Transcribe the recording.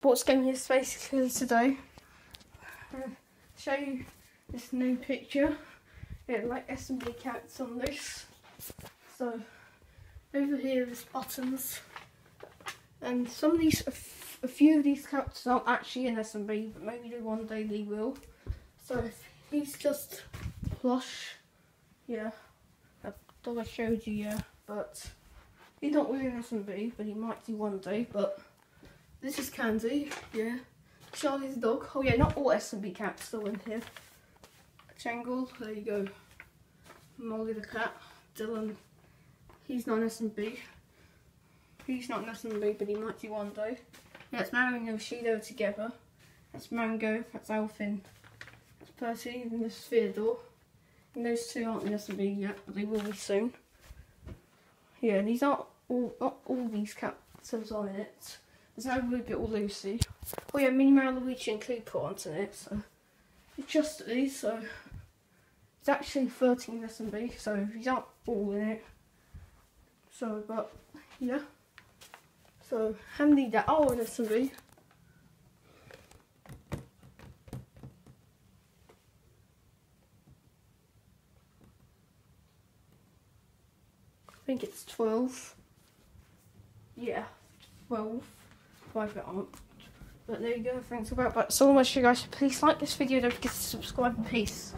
Sports gaming is basically today. Uh, show you this new picture. It like S and B cats on this. So over here there's buttons, and some of these, a few of these characters aren't actually in S and B, but maybe one day they will. So he's just plush, yeah. I thought I showed you, yeah, but he's not really in S and B, but he might do one day. But this is Candy, yeah. Charlie's dog. Oh yeah, not all S&B cats still in here. Jangle, there you go. Molly the cat. Dylan, he's not an S&B. He's not an S&B, but he might be one day. That's Mario and Shido together. That's Mango, that's Alfin. That's Percy, and this is Theodore. And those two aren't in S&B yet, but they will be soon. Yeah, these aren't all, not all these characters on it. There's no Ruby or Lucy. Oh yeah, Minnie Mouse, Luigi and Cooper aren't in it, so it's just these, so it's actually 13 SMB, so these aren't all in it. So, but yeah. So, how many that are in SMB? I think it's 12. Yeah, 12 But there you go, thanks for that. But so much you guys. Please like this video, don't forget to subscribe and peace.